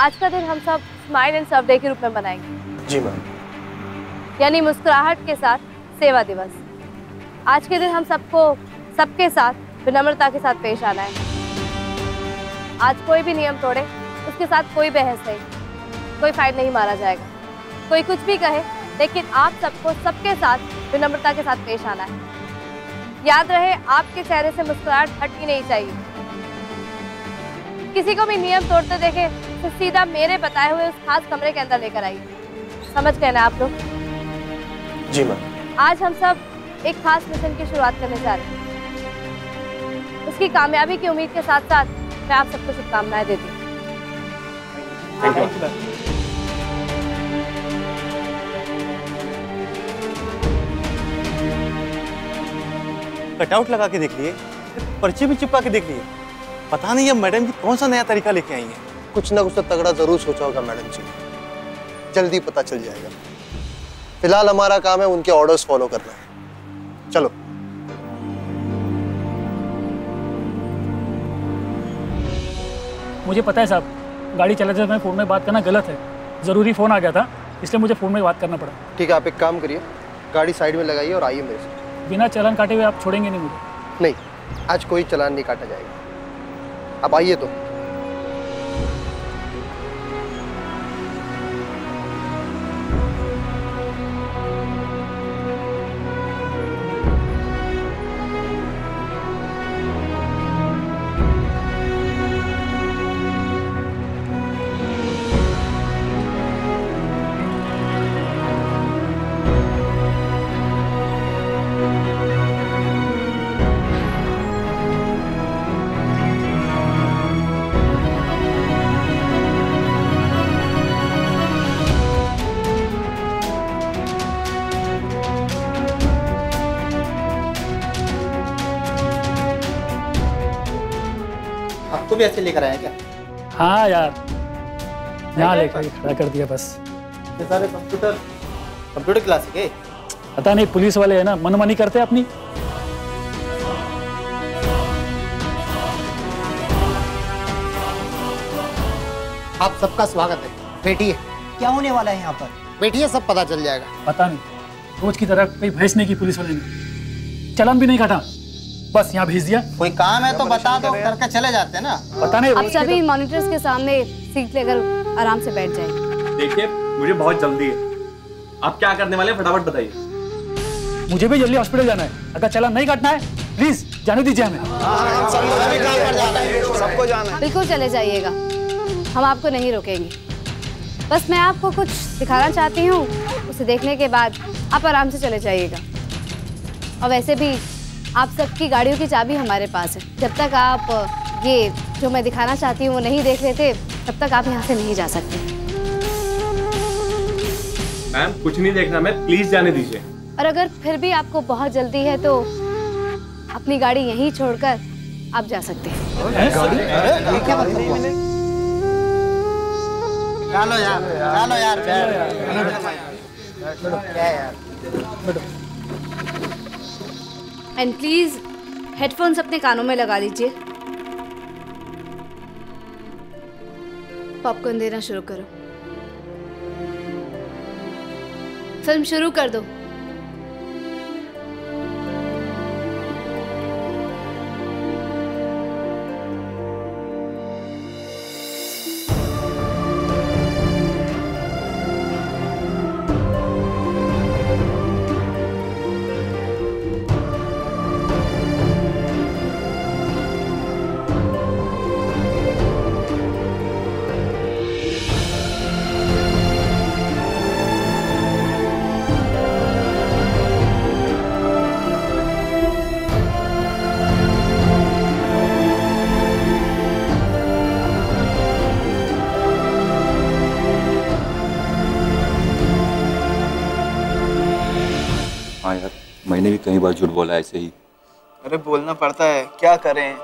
आज का दिन हम सब स्माइल एंड सर्व डे के रूप में मनाएँगे। जी मैम यानी मुस्कुराहट के साथ सेवा दिवस। आज के दिन हम सबको सबके साथ विनम्रता के साथ पेश आना है। आज कोई भी नियम तोड़े उसके साथ कोई बहस नहीं कोई फाइन नहीं मारा जाएगा। कोई कुछ भी कहे लेकिन आप सबको सबके साथ विनम्रता के साथ पेश आना है। याद रहे आपके चेहरे से मुस्कुराहट हटनी नहीं चाहिए। किसी को भी नियम तोड़ते देखे तो सीधा मेरे बताए हुए उस खास कमरे के अंदर लेकर आइए समझ गए ना आप लोग? जी मैम आज हम सब एक खास मिशन की शुरुआत करने जा रहे हैं। उसकी कामयाबी की उम्मीद के साथ साथ मैं आप सबको शुभकामनाएँ देती हूँ। कटआउट लगा के देख लिए पर्ची भी चिपका के देख लिए। पता नहीं अब मैडम जी कौन सा नया तरीका लेके आई हैं। कुछ ना कुछ तो तगड़ा ज़रूर सोचा होगा मैडम जी। जल्दी पता चल जाएगा। फ़िलहाल हमारा काम है उनके ऑर्डर्स फॉलो करना। है चलो। मुझे पता है साहब गाड़ी चलाते समय फ़ोन में बात करना गलत है। ज़रूरी फ़ोन आ गया था इसलिए मुझे फ़ोन में बात करना पड़ा। ठीक है आप एक काम करिए गाड़ी साइड में लगाइए और आइए मेरे से बिना चलान काटे हुए आप छोड़ेंगे नहीं मुझे। नहीं आज कोई चलान नहीं काटा जाएगा। आप आइए तो। भी ऐसे लेकर आए क्या? हाँ यार। यहाँ लेकर खड़ा कर दिया बस। ये सारे कंप्यूटर कंप्यूटर क्लास है क्या? पता नहीं पुलिस वाले है ना मनमानी करते हैं अपनी। आप सबका स्वागत है। बैठिए क्या होने वाला है यहाँ पर? बैठिए सब पता चल जाएगा। पता नहीं। रोज की तरह कहीं भेज नहीं की पुलिस वाले ने। चलान भी नहीं काटा। बस यहाँ भेज दिया। कोई काम है तो बता दो करके चले जाते हैं ना। पता नहीं आप सभी मॉनिटर्स के सामने सीट लेकर आराम से बैठ जाइए देखिए मुझे बहुत जल्दी है। आप क्या करने वाले फटाफट बताइए। मुझे भी जल्दी हॉस्पिटल जाना है। अगर चलान नहीं काटना है प्लीज़ जाने दीजिए हमें। बिल्कुल चले जाइएगा। हम आपको नहीं रोकेंगे। बस मैं आपको कुछ दिखाना चाहती हूँ। उसे देखने के बाद आप आराम से चले जाइएगा। और वैसे भी आप सबकी गाड़ियों की चाबी हमारे पास है। जब तक आप ये जो मैं दिखाना चाहती हूँ वो नहीं देख लेते तब तक आप यहाँ से नहीं जा सकते। मैम कुछ नहीं देखना मैं प्लीज़ जाने दीजिए। और अगर फिर भी आपको बहुत जल्दी है तो अपनी गाड़ी यहीं छोड़कर आप जा सकते हैं। चलो यार चलो यार क्या यार? एंड प्लीज़ हेडफोन्स अपने कानों में लगा लीजिए पॉपकॉर्न देना शुरू करो। फ़िल्म शुरू कर दो। भी कई बार झूठ बोला ऐसे ही। अरे बोलना पड़ता है क्या करें?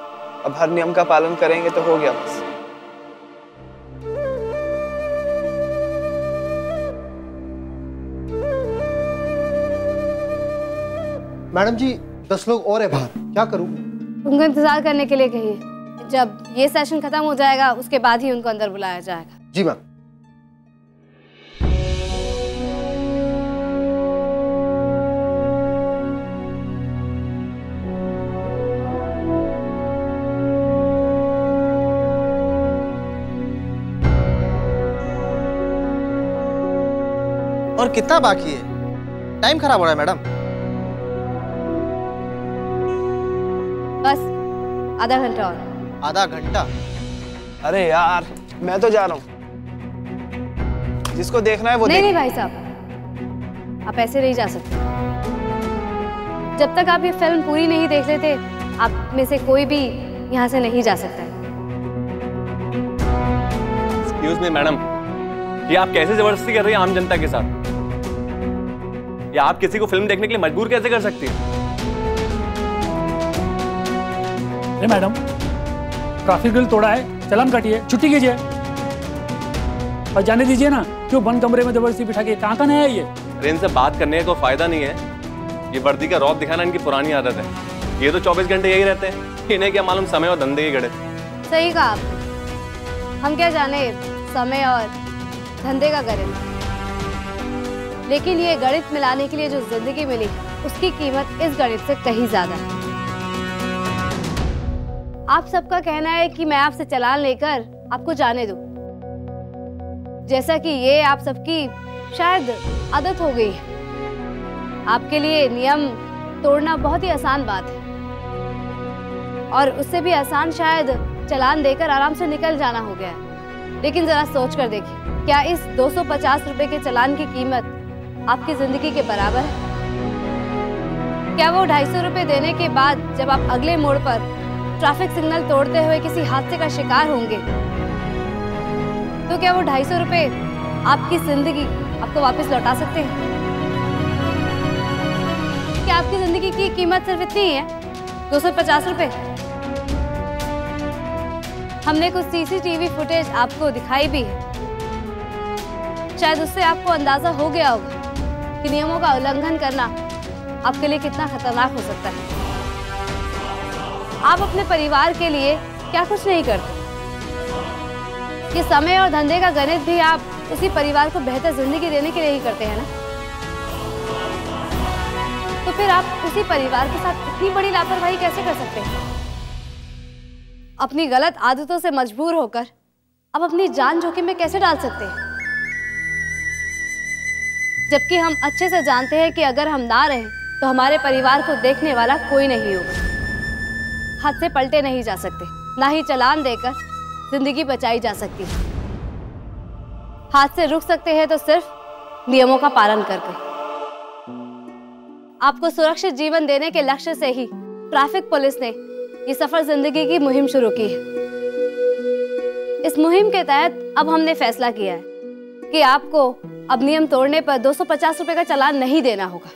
अब हर नियम का पालन करेंगे तो हो गया बस। मैडम जी दस लोग और है बाहर। क्या करूँ? उनको इंतज़ार करने के लिए कहिए। जब ये सेशन खत्म हो जाएगा उसके बाद ही उनको अंदर बुलाया जाएगा। जी मैम। और कितना बाकी है? टाइम खराब हो रहा है मैडम बस आधा घंटा और। आधा घंटा? अरे यार मैं तो जा रहा हूँ। जिसको देखना है वो नहीं देख। नहीं भाई साहब। आप ऐसे नहीं जा सकते। जब तक आप ये फ़िल्म पूरी नहीं देख लेते आप में से कोई भी यहाँ से नहीं जा सकता है। एक्सक्यूज मी मैडम ये आप कैसे ज़बरदस्ती कर रही हैं आम जनता के साथ? या आप किसी को फ़िल्म देखने के लिए मजबूर कैसे कर सकती हैं? अरे मैडम ट्रैफ़िक रूल तोड़ा है चलान काटिए छुट्टी कीजिए। और जाने दीजिए ना क्यों बंद कमरे में ज़बरदस्ती बिठा के कहाँ का नया है ये? अरे इनसे बात करने का कोई फ़ायदा नहीं है। ये वर्दी का रौब दिखाना इनकी पुरानी आदत है। ये तो 24 घंटे यही रहते हैं। इन्हें क्या मालूम समय और धंधे के गड़े सही कहा। आपने हम क्या जाने समय और धंधे का गणित लेकिन ये गणित मिलाने के लिए जो ज़िंदगी मिली, उसकी कीमत इस गणित से कहीं ज़्यादा है। आप सबका कहना है कि मैं आपसे चलान लेकर आपको जाने दूँ। जैसा कि ये आप सबकी शायद आदत हो गई आपके लिए नियम तोड़ना बहुत ही आसान बात है। और उससे भी आसान शायद चलान देकर आराम से निकल जाना हो गया लेकिन जरा सोच कर देखिए, क्या इस 250 रुपए के चलान की कीमत आपकी ज़िंदगी के बराबर है। क्या वो ढाई सौ रुपए देने के बाद जब आप अगले मोड़ पर ट्रैफ़िक सिग्नल तोड़ते हुए किसी हादसे का शिकार होंगे तो क्या वो ढाई सौ रुपए आपकी ज़िंदगी आपको वापस लौटा सकते हैं? क्या आपकी ज़िंदगी की कीमत सिर्फ़ इतनी ही है? दो सौ पचास रुपए। हमने कुछ सीसीटीवी फुटेज आपको दिखाई भी है। शायद उससे आपको अंदाज़ा हो गया होगा। कि नियमों का उल्लंघन करना आपके लिए कितना खतरनाक हो सकता है। आप अपने परिवार के लिए क्या कुछ नहीं करते? ये समय और धंधे का गणित भी आप उसी परिवार को बेहतर ज़िंदगी देने के लिए ही करते हैं ना? तो फिर आप उसी परिवार के साथ इतनी बड़ी लापरवाही कैसे कर सकते हैं? अपनी गलत आदतों से मजबूर होकर आप अपनी जान जोखिम में कैसे डाल सकते हैं? जबकि हम अच्छे से जानते हैं कि अगर हम ना रहें तो हमारे परिवार को देखने वाला कोई नहीं होगा। हाथ से पलटे नहीं जा सकते, ना ही चलान देकर ज़िंदगी बचाई जा सकती है। हाथ से रुक सकते हैं तो सिर्फ़ नियमों का पालन करके। आपको सुरक्षित जीवन देने के लक्ष्य से ही ट्रैफ़िक पुलिस ने ये सफ़र ज़िंदगी की मुहिम शुरू की है। इस मुहिम के तहत अब हमने फैसला किया है कि आपको अब नियम तोड़ने पर 250 रुपए का चालान नहीं देना होगा।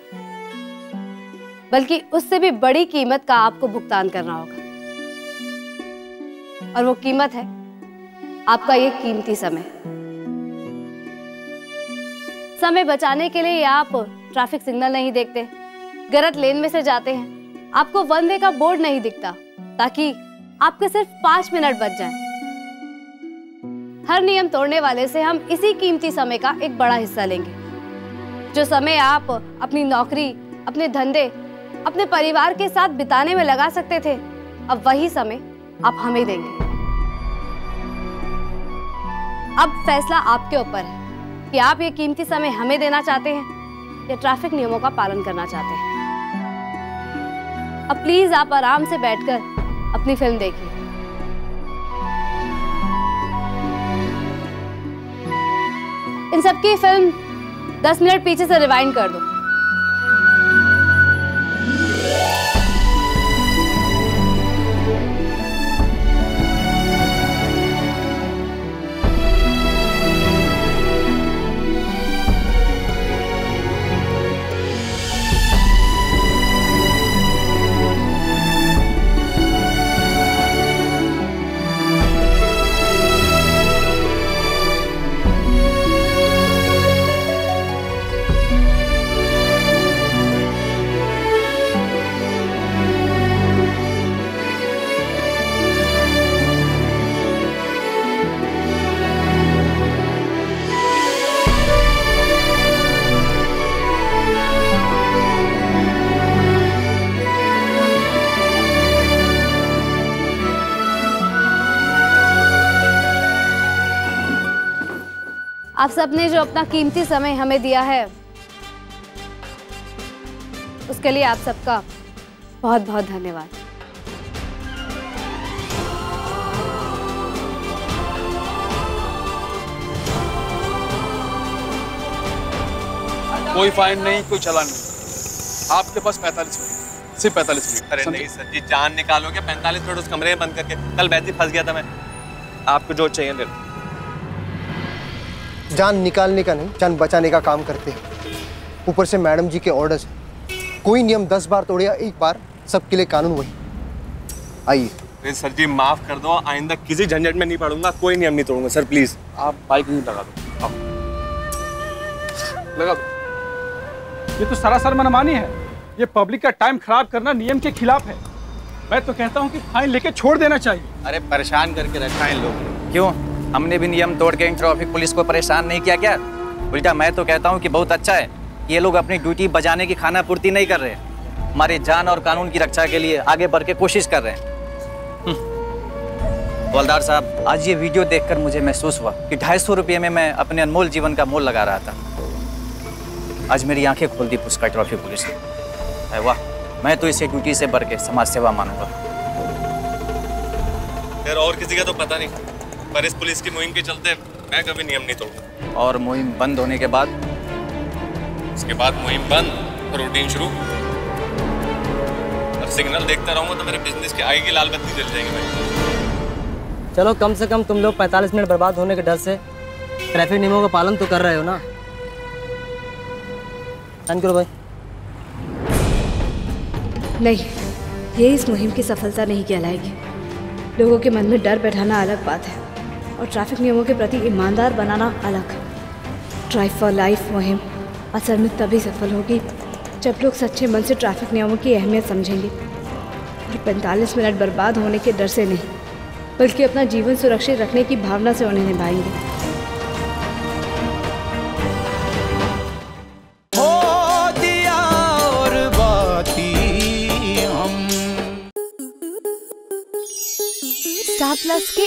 बल्कि उससे भी बड़ी कीमत का आपको भुगतान करना होगा। और वो कीमत है आपका ये कीमती समय। समय बचाने के लिए आप ट्रैफ़िक सिग्नल नहीं देखते, गलत लेन में से जाते हैं। आपको वन वे का बोर्ड नहीं दिखता, ताकि आपके सिर्फ़ पाँच मिनट बच जाएँ। हर नियम तोड़ने वाले से हम इसी कीमती समय का एक बड़ा हिस्सा लेंगे। जो समय आप अपनी नौकरी, अपने धंधे, अपने परिवार के साथ बिताने में लगा सकते थे, अब वही समय आप हमें देंगे। अब फैसला आपके ऊपर है कि आप ये कीमती समय हमें देना चाहते हैं या ट्रैफ़िक नियमों का पालन करना चाहते हैं। अब प्लीज़ आप आराम से बैठकर अपनी फ़िल्म देखिए। इन सबकी फ़िल्म 10 मिनट पीछे से रिवाइंड कर दो। आप सबने जो अपना कीमती समय हमें दिया है उसके लिए आप सबका बहुत बहुत धन्यवाद। कोई फाइन नहीं कोई चलान नहीं। आपके पास पैंतालीस मिनट सिर्फ़ पैंतालीस मिनट। अरे नहीं सर जी जान निकालोगे पैंतालीस मिनट उस कमरे में बंद करके। कल वैसे फंस गया था मैं। आपको जो चाहिए ले लो जान निकालने का नहीं जान बचाने का काम करते हैं। ऊपर से मैडम जी के ऑर्डर्स हैं। कोई नियम दस बार तोड़े या एक बार सबके लिए कानून वही। आइए। अरे सर जी माफ़ कर दो आइंदा किसी झंझट में नहीं पड़ूँगा कोई नियम नहीं तोड़ूँगा सर प्लीज़ आप बाइक नहीं लगा दो। आओ। लगा दो। ये तो सरासर मनमानी है। ये पब्लिक का टाइम खराब करना नियम के खिलाफ है। मैं तो कहता हूँ कि फाइन लेके छोड़ देना चाहिए। अरे परेशान करके रखा है लोग। क्यों? हमने भी नियम तोड़ के इन ट्रैफ़िक पुलिस को परेशान नहीं किया क्या? उल्टा मैं तो कहता हूँ कि बहुत अच्छा है। ये लोग अपनी ड्यूटी बजाने की खाना पूर्ति नहीं कर रहे। हमारी जान और कानून की रक्षा के लिए आगे बढ़ के कोशिश कर रहे हैं। हम्म। हवलदार साहब, आज ये वीडियो देखकर मुझे महसूस हुआ कि ढाई सौ रुपये में मैं अपने अनमोल जीवन का मोल लगा रहा था। आज मेरी आँखें खोल दी पुष्कर ट्रॉफी पुलिस ने। वाह, मैं तो इसे ड्यूटी से बढ़ के समाज सेवा मानूँगा और किसी का तो पता नहीं। पर इस पुलिस की मुहिम के चलते मैं कभी नियम नहीं तोड़ूँगा। और मुहिम बंद होने के बाद? उसके बाद मुहिम बंद और रूटीन शुरू। अब सिग्नल देखता रहूँगा तो मेरे बिज़नेस की आएगी लाल बत्ती जल जाएगी भाई। चलो कम से कम तुम लोग 45 मिनट बर्बाद होने के डर से ट्रैफ़िक नियमों का पालन तो कर रहे हो ना? साइन करो भाई। नहीं ये इस मुहिम की सफलता नहीं कहलाएगी। लोगों के मन में डर बैठाना अलग बात है। और ट्रैफ़िक नियमों के प्रति ईमानदार बनाना अलग। ड्राइव फॉर लाइफ मुहिम असल में तभी सफल होगी जब लोग सच्चे मन से ट्रैफ़िक नियमों की अहमियत समझेंगे। और 45 मिनट बर्बाद होने के डर से नहीं बल्कि अपना जीवन सुरक्षित रखने की भावना से उन्हें निभाएँगे। दिया और बाकी हम। स्टार प्लस के